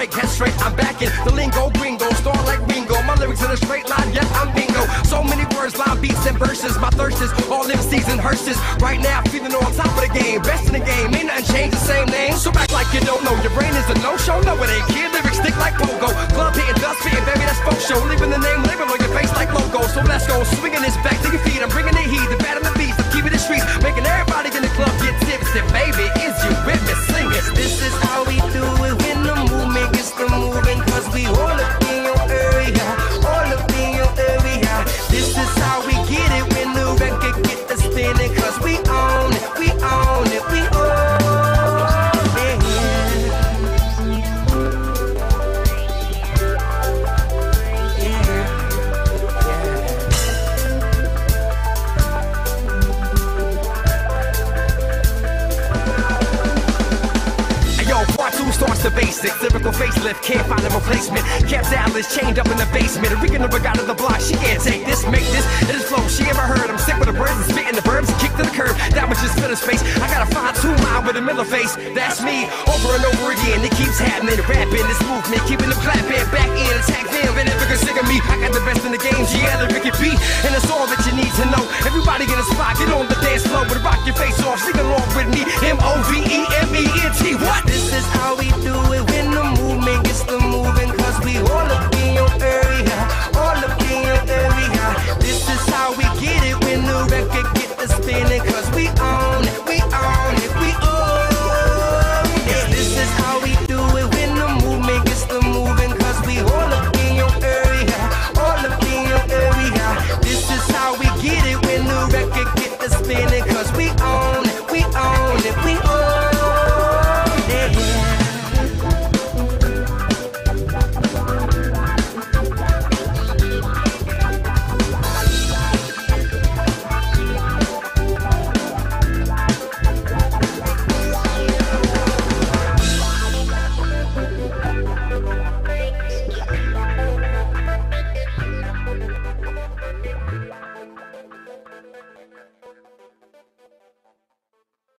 break, head straight, I'm back in the lingo, gringo, star like Ringo. My lyrics in a straight line, yep, I'm bingo. So many words, line beats and verses. My thirst is all MCs and hearses. Right now, feeling on top of the game, best in the game. Ain't nothing changed, the same name. So act like you don't know. Your brain is a no-show, no it ain't. Kid the basics. Lyrical facelift, can't find a replacement. Caps Atlas chained up in the basement. Enrique never got to the block. She can't take this, make this. It is flow. She ever heard? I'm sick with the birds and spitting the verbs. Kick to the curb. That was just filler space. I got a fine two mile with a Miller face. That's me. Over and over again. It keeps happening. Rapping this movement, keeping the clapping. Back in, attack them. And can sick of me. I got the best in the game. Yeah, the Ricky B. And it's all that you need to know. Everybody get a spot. Get on the dance floor. But rock your face off. Sing along with me. M O V E M E N T. What?